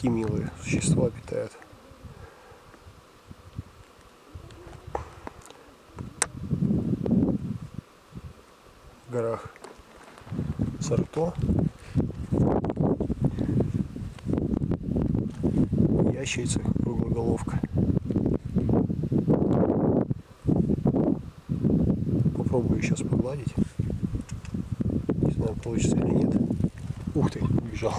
такие милые существа обитают. В горах Сарто. Ящерица круглоголовка. Попробую сейчас погладить. Не знаю, получится или нет. Ух ты, убежал.